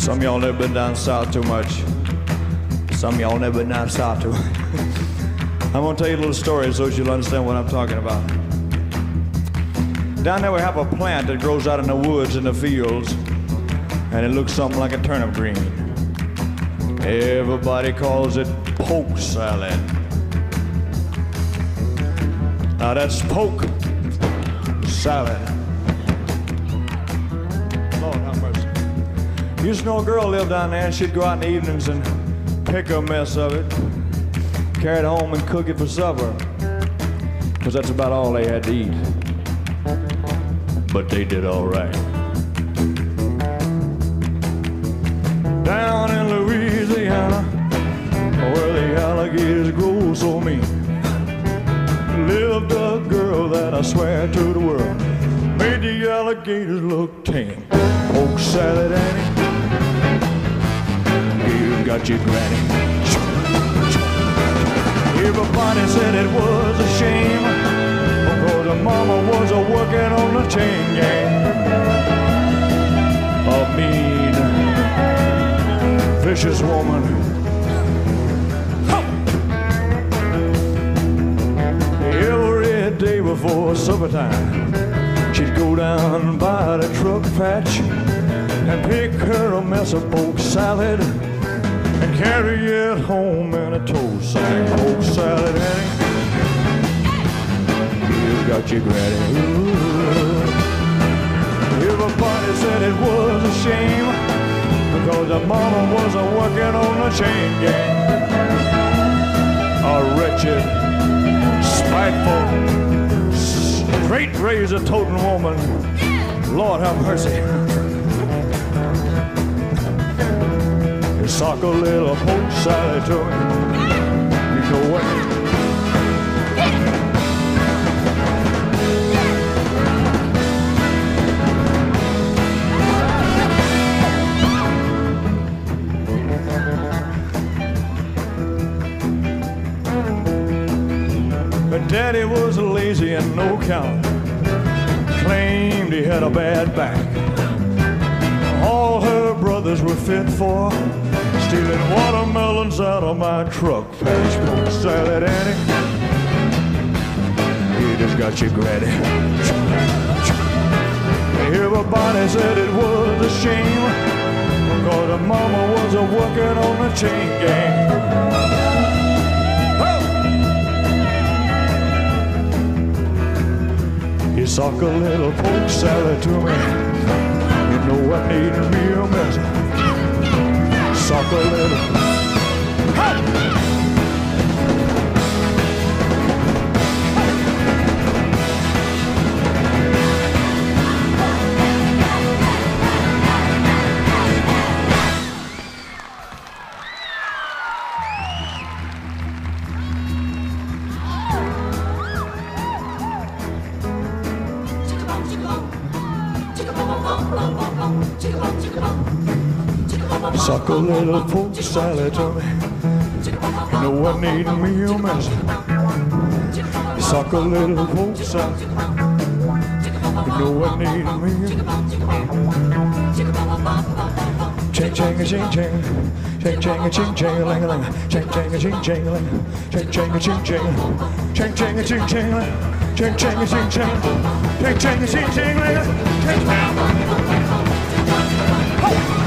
Some y'all never been down south too much. Some y'all never been down south too. I'm gonna tell you a little story so you'll understand what I'm talking about. Down there we have a plant that grows out in the woods in the fields, and it looks something like a turnip green. Everybody calls it poke salad. Now that's poke salad. Lord have mercy. Used to know a girl lived down there, and she'd go out in the evenings and pick a mess of it, carry it home and cook it for supper, because that's about all they had to eat. But they did all right. Down in Louisiana, where the alligators grow so mean, lived a girl that I swear to the world made the alligators look tame. Polk salad, Annie. Got your granny. Everybody said it was a shame because the mama was a working on the chain gang. A mean, vicious woman. Every day before supper time, she'd go down by the truck patch and pick her a mess of poke salad and carry it home in a toast. Saying Polk salad, Annie. You got your. Ooh. Everybody said it was a shame because the mama was a working on the chain gang. A wretched, spiteful, straight razor toting woman. Lord have mercy. Sock a little to me. You know what? But Daddy was lazy and no count. Claimed he had a bad back. All her brothers were fit for stealing watermelons out of my truck. Polk salad, Annie. You just got your granny. Everybody said it was a shame because the mama was a working on the chain gang. You sock a little pork salad to me. Know I me a mess. Suck a little. Suck a little poke salad to me. You know I need me a mess. Suck a little poke salad. You know I need me a Ching ching a ching ching, ching ching a ching ching a ling a ling, ching ching a ching ching a ling, ching ching a ching ching, ching ching a ching ching a ling, ching ching ching ching ching ching ching a ching ching ching ching